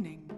remaining.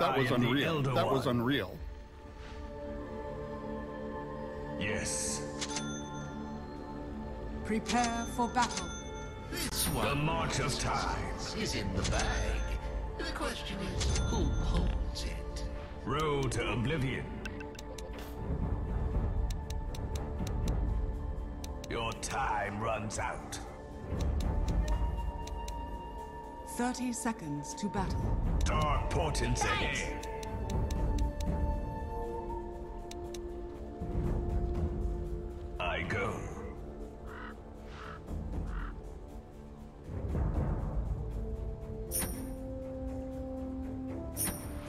That was unreal. That was unreal. Yes. Prepare for battle. This The march of time. is in the bag. The question is, who holds it? Road to oblivion. Your time runs out. 30 seconds to battle. Dark portents ahead. I go.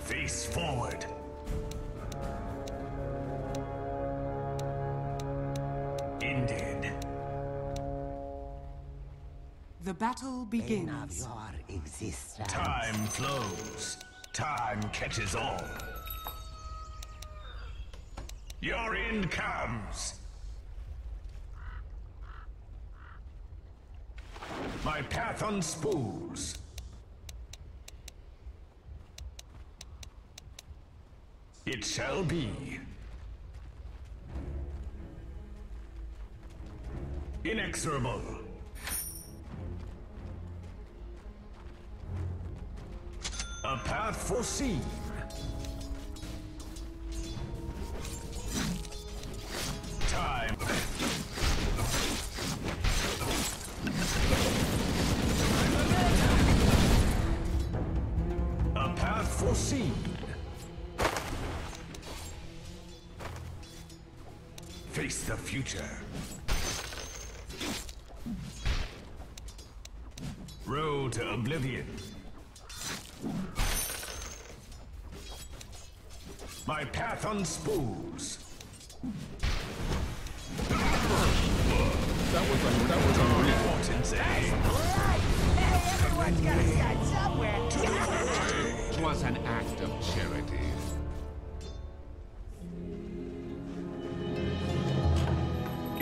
Face forward. Ended. The battle begins. Existence. Time. Catches all. Your end comes. My path unspools. It shall be. Inexorable. A path foreseen. Time. A path foreseen. Face the future. Road to oblivion. My path unspools. That was un- that was unreal. Portents ahead. Everyone's gotta start somewhere. It was an act of charity.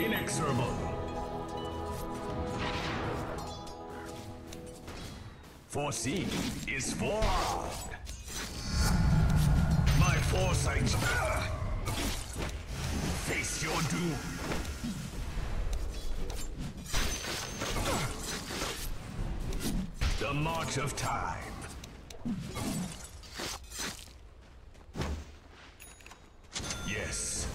Inexorable. Foreseen is forearmed. Foresight. Face your doom. The march of time. Yes.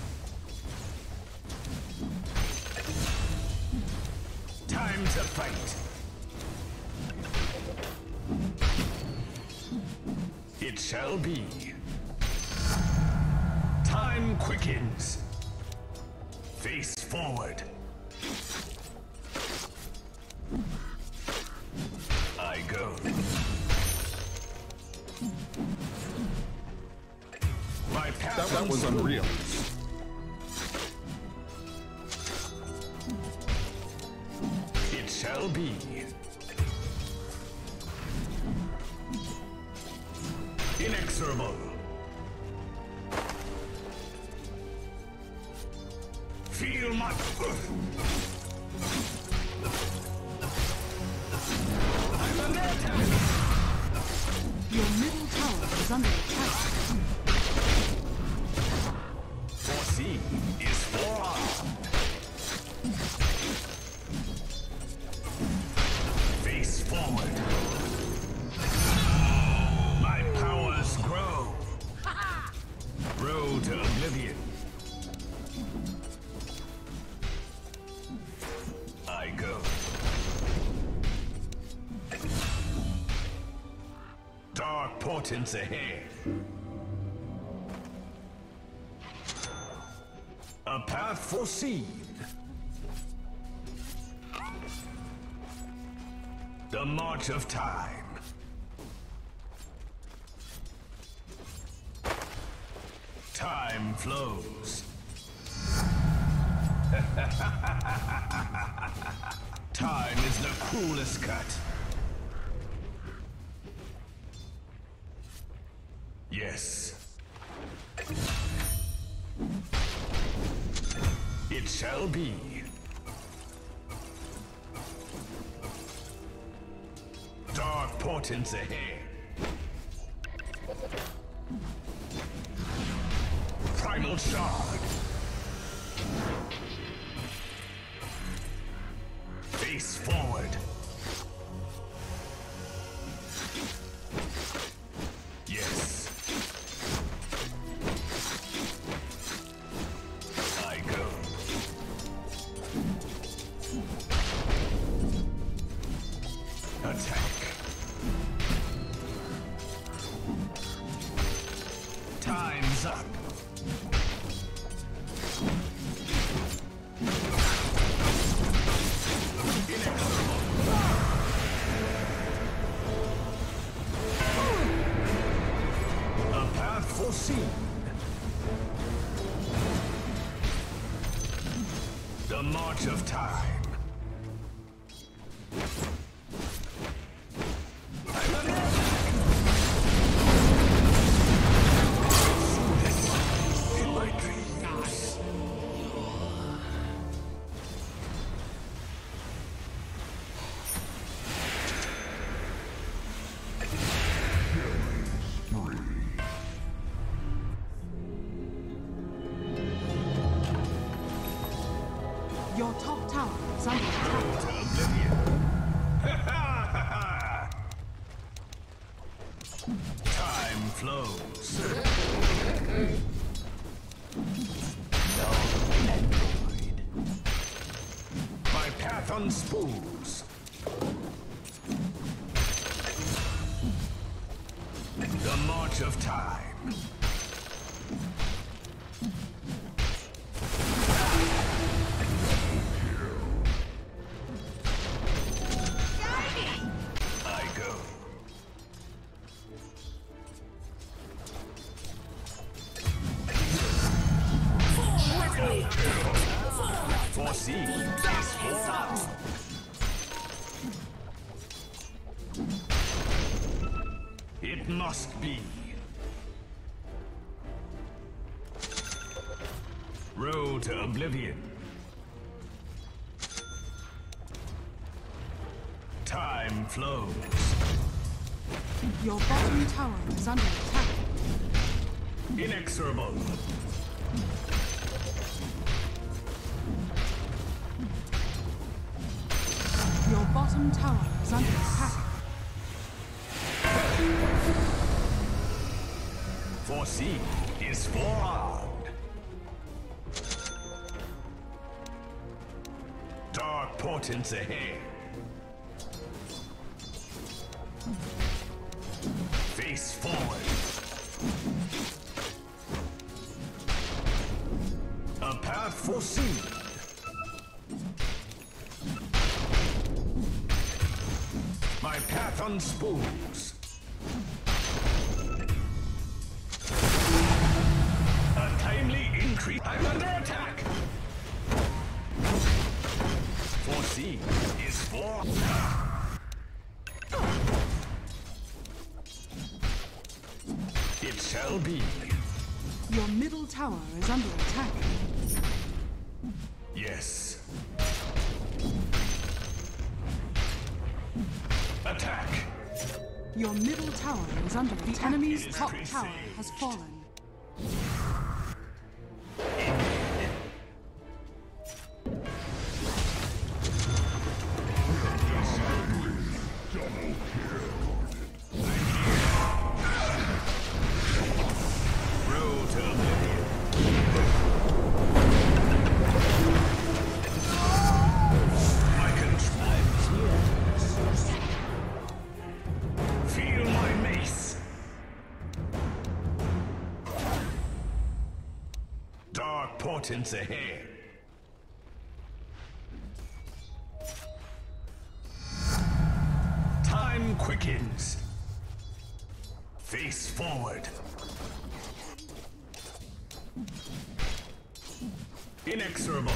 Time to fight. It shall be. Time quickens. Face forward. I go. My path That, that was unreal. It shall be. Feel my... I'm attack! Your middle tower is under attack. Portents ahead. A path foreseen. The march of time. Time flows. time is the cruelest cut. Yes. It shall be. Dark portents ahead. Primal shard. Face forward. Time's up. Tower is under attack. Time flows. My path unspools. The march of time. Flows. Your bottom tower is under attack. Inexorable. Your bottom tower is under attack. Foreseen is forearmed. Dark portents ahead. Face forward. A path foreseen. My path unspools. Your middle tower is under the enemy's top tower has fallen. Dark portents ahead. Time quickens. Face forward. Inexorable.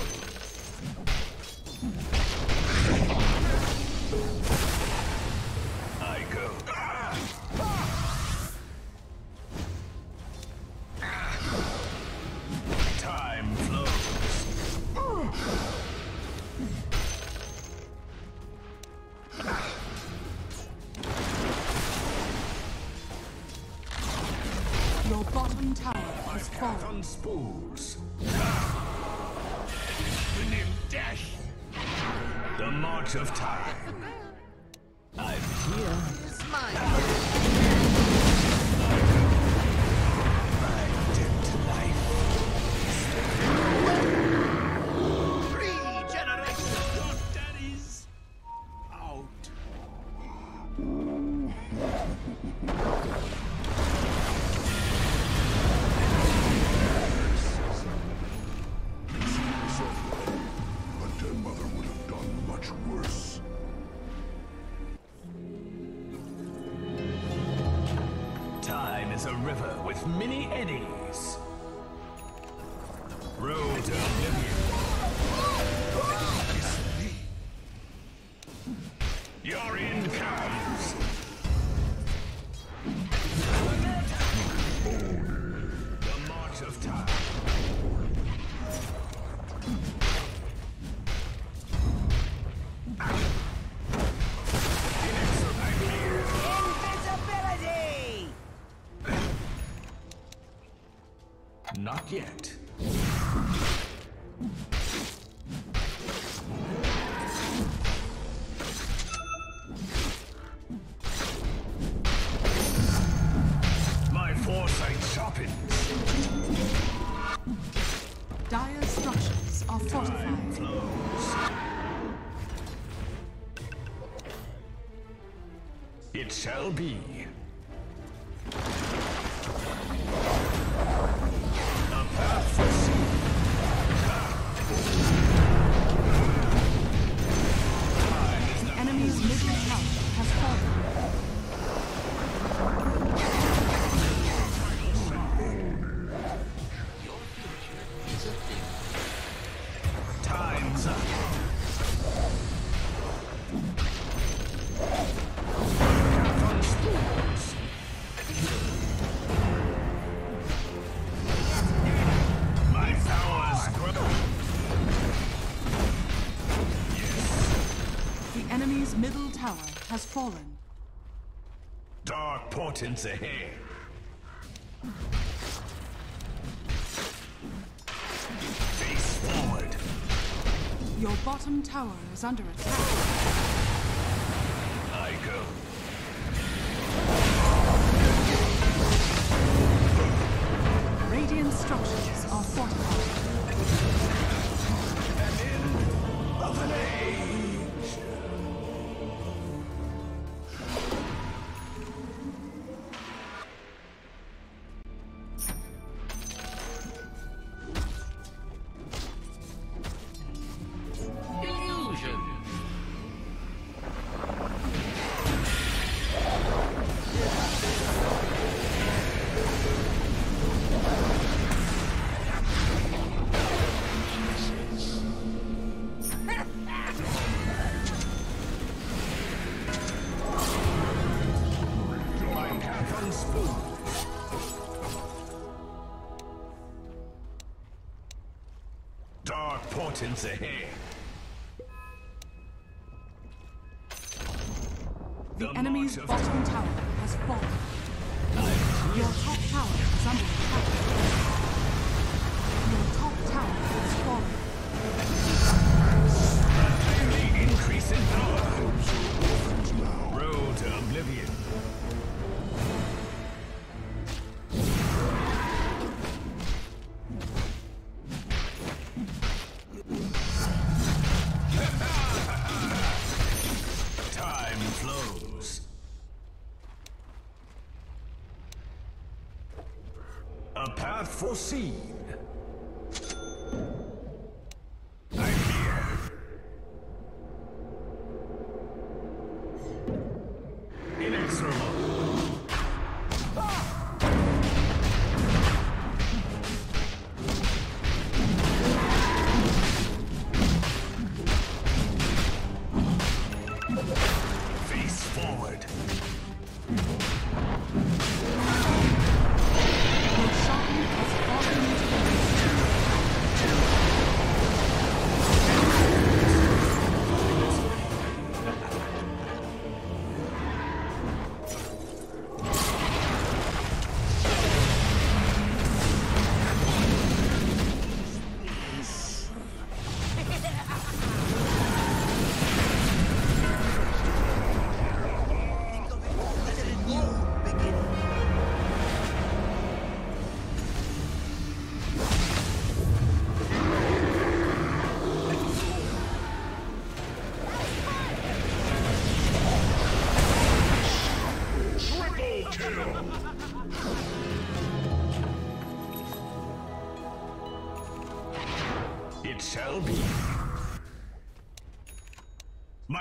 Bottom tower has fallen. on spools. The nim dash. The march of time. I'm here. River with many eddies. Not yet. Dark portents ahead. Face forward. Your bottom tower is under attack. I go. Radiant structures are fortified. An end of an age. Mountains ahead. The, the enemy's bottom tower has fallen. Your top tower is under attack. proceed.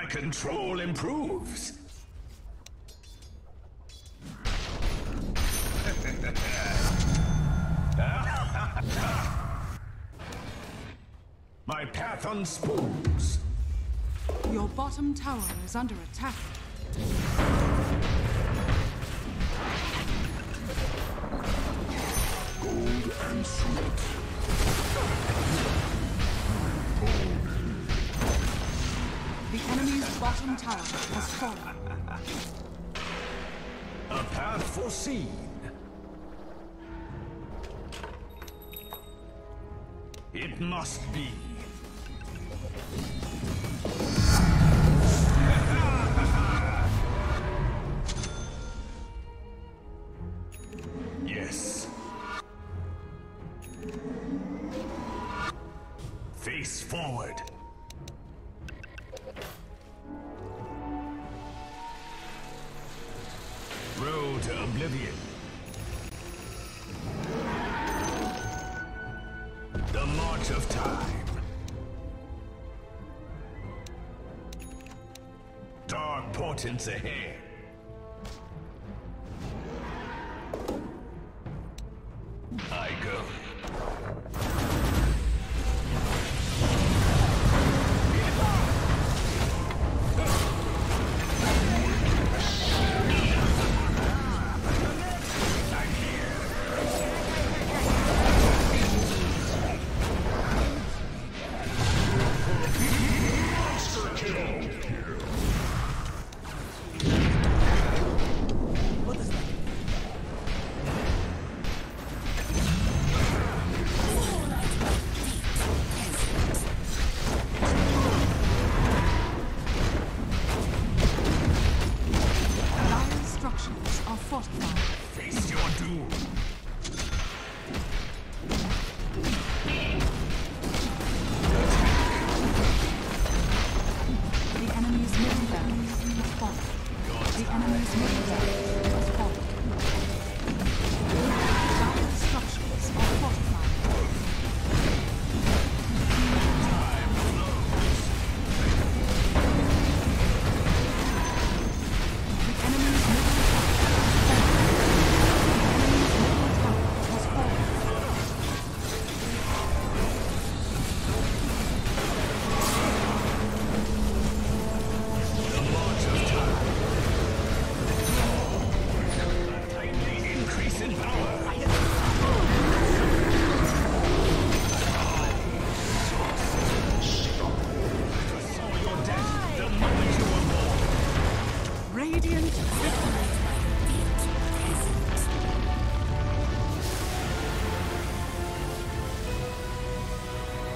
control improves. My path unspools. Your bottom tower is under attack. Gold and sweet. The enemy's bottom tower has fallen. A path foreseen. It must be. importance ahead.